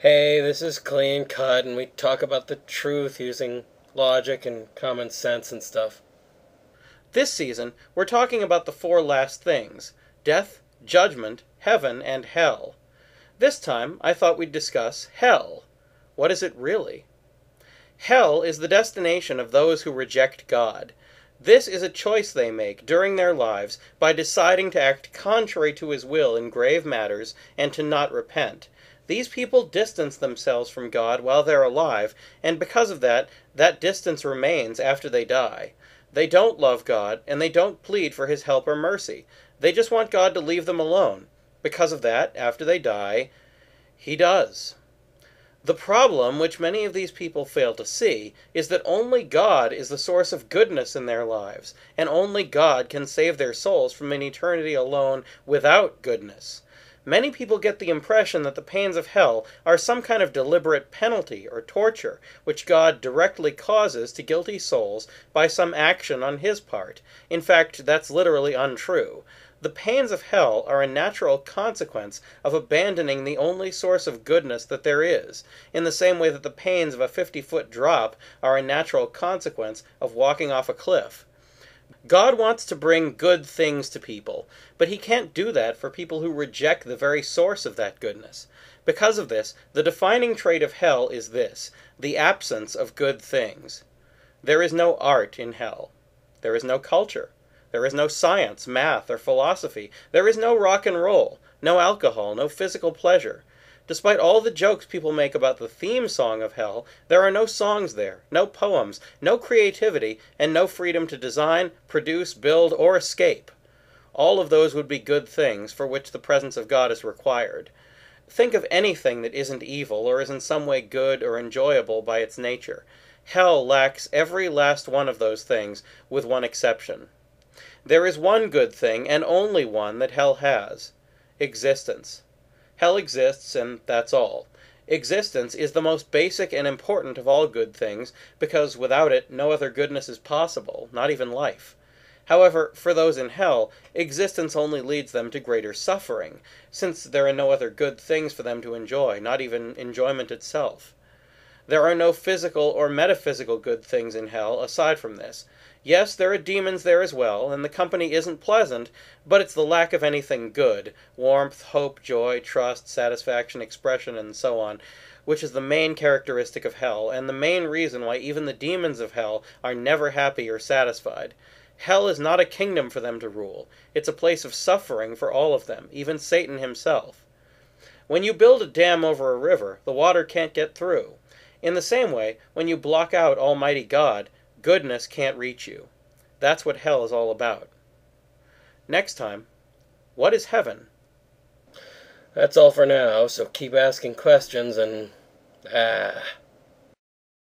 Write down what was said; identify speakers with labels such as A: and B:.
A: Hey, this is Clean Cut, and we talk about the truth using logic and common sense and stuff.
B: This season, we're talking about the four last things death, judgment, heaven, and hell. This time, I thought we'd discuss hell. What is it really? Hell is the destination of those who reject God. This is a choice they make during their lives by deciding to act contrary to His will in grave matters and to not repent. These people distance themselves from God while they're alive, and because of that, that distance remains after they die. They don't love God, and they don't plead for His help or mercy. They just want God to leave them alone. Because of that, after they die, He does. The problem, which many of these people fail to see, is that only God is the source of goodness in their lives, and only God can save their souls from an eternity alone without goodness. Many people get the impression that the pains of hell are some kind of deliberate penalty or torture which God directly causes to guilty souls by some action on His part. In fact, that's literally untrue. The pains of hell are a natural consequence of abandoning the only source of goodness that there is, in the same way that the pains of a 50 foot drop are a natural consequence of walking off a cliff. God wants to bring good things to people, but He can't do that for people who reject the very source of that goodness. Because of this, the defining trait of hell is this the absence of good things. There is no art in hell, there is no culture. There is no science, math, or philosophy. There is no rock and roll, no alcohol, no physical pleasure. Despite all the jokes people make about the theme song of hell, there are no songs there, no poems, no creativity, and no freedom to design, produce, build, or escape. All of those would be good things for which the presence of God is required. Think of anything that isn't evil or is in some way good or enjoyable by its nature. Hell lacks every last one of those things, with one exception. There is one good thing, and only one, that hell has existence. Hell exists, and that's all. Existence is the most basic and important of all good things, because without it no other goodness is possible, not even life. However, for those in hell, existence only leads them to greater suffering, since there are no other good things for them to enjoy, not even enjoyment itself. There are no physical or metaphysical good things in hell aside from this. Yes, there are demons there as well, and the company isn't pleasant, but it's the lack of anything good warmth, hope, joy, trust, satisfaction, expression, and so on which is the main characteristic of hell, and the main reason why even the demons of hell are never happy or satisfied. Hell is not a kingdom for them to rule, it's a place of suffering for all of them, even Satan himself. When you build a dam over a river, the water can't get through. In the same way, when you block out Almighty God, goodness can't reach you. That's what hell is all about. Next time, what is heaven?
A: That's all for now, so keep asking questions and. Ah.